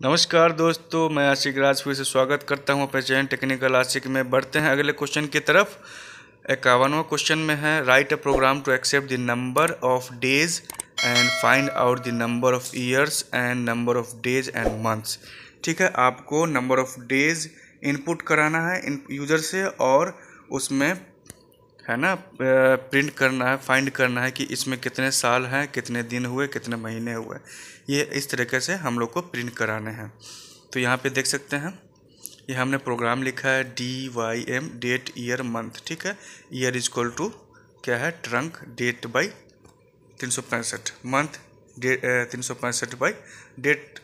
नमस्कार दोस्तों, मैं आशिक राज से स्वागत करता हूँ चैनल टेक्निकल आशिक में। बढ़ते हैं अगले क्वेश्चन की तरफ़। इक्यावनवा क्वेश्चन में है right a program to accept the number of days and find out the number of years and number of days and months ठीक है, आपको नंबर ऑफ़ डेज़ इनपुट कराना है यूज़र से और उसमें है ना प्रिंट करना है फाइंड करना है कि इसमें कितने साल हैं, कितने दिन हुए, कितने महीने हुए। ये इस तरीके से हम लोग को प्रिंट कराने हैं। तो यहाँ पे देख सकते हैं, ये हमने प्रोग्राम लिखा है D Y M date year month ठीक है? ईयर इज़ इक्वल टू क्या है? ट्रंक डेट बाई तीन सौ पैंसठ। मंथ तीन सौ पैंसठ बाई डेट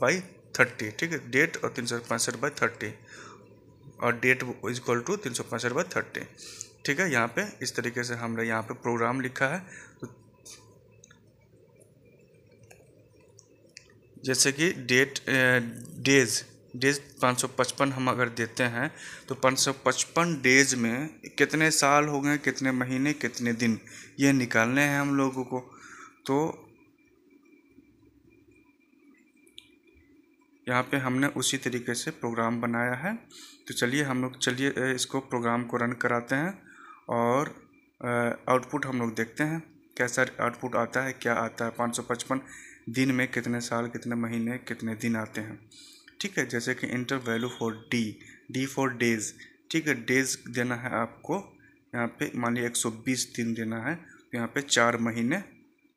बाई थर्टी ठीक है? डेट और तीन सौ पैंसठ बाई थर्टी और डेट इज़ इक्वल टू तीन सौ पैंसठ बाई थर्टी ठीक है, यहाँ पे इस तरीके से हमने यहाँ पे प्रोग्राम लिखा है। तो जैसे कि डेट डेज़ डेज़ 555 हम अगर देते हैं तो 555 डेज़ में कितने साल हो गए, कितने महीने, कितने दिन, ये निकालने हैं हम लोगों को। तो यहाँ पे हमने उसी तरीके से प्रोग्राम बनाया है। तो चलिए हम लोग, चलिए इसको प्रोग्राम को रन कराते हैं। और आउटपुट हम लोग देखते हैं, कैसा आउटपुट आता है, क्या आता है, पाँच सौ पचपन दिन में कितने साल, कितने महीने, कितने दिन आते हैं। ठीक है, जैसे कि enter value for D D for days ठीक है डेज़ देना है आपको, यहाँ पे मान लीजिए एक सौ बीस दिन देना है तो यहाँ पे चार महीने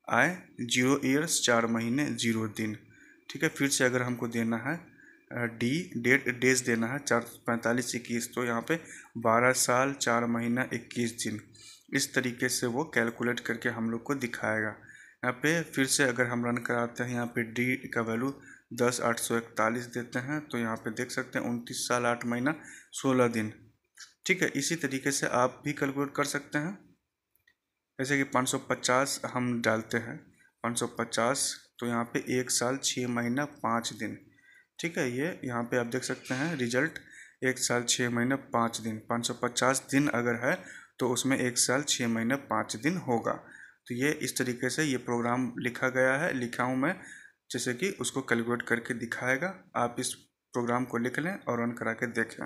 आए ज़ीरो ईयर्स चार महीने ज़ीरो दिन। ठीक है, फिर से अगर हमको देना है डी, डेट, डेज़ देना है, चार पैंतालीस इक्कीस तो यहाँ पे बारह साल, चार महीना, इक्कीस दिन। इस तरीके से वो कैलकुलेट करके हम लोग को दिखाएगा। यहाँ पे फिर से अगर हम रन कराते हैं, यहाँ पे डी का वैल्यू दस, आठ सौ इकतालीस देते हैं तो यहाँ पे देख सकते हैं उनतीस साल, आठ महीना, सोलह दिन। ठीक है, इसी तरीके से आप भी कैलकुलेट कर सकते हैं। जैसे कि पाँच सौ पचास हम डालते हैं, पाँच सौ पचास तो यहाँ पे एक साल छः महीना, पाँच दिन। ठीक है, ये यहाँ पे आप देख सकते हैं रिज़ल्ट एक साल छः महीने पाँच दिन, पाँच सौ पचास दिन अगर है तो उसमें एक साल छः महीने पाँच दिन होगा। तो ये इस तरीके से ये प्रोग्राम लिखा गया है, लिखा हूँ मैं, जैसे कि उसको कैलकुलेट करके दिखाएगा। आप इस प्रोग्राम को लिख लें और रन करा के देखें